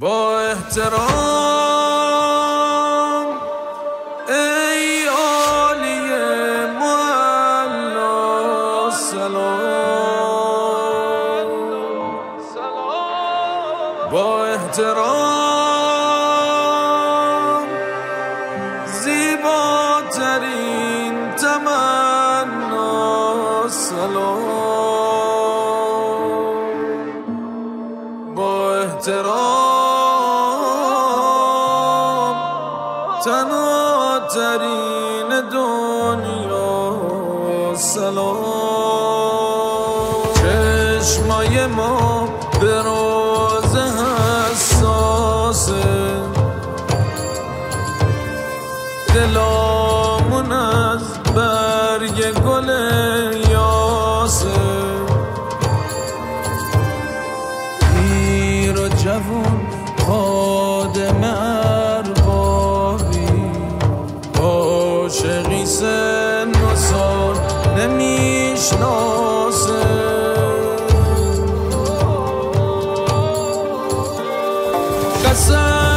با احترام ای عالی معلا سلام. با احترام زیباترین تمنا سلام. با احترام تنها ترین دنیا سلام. چشمای ما به راز حساسه. دلامون از برگ گل یاسه. پیر و جوون خادم سن و سال نمی‌شناسه قسم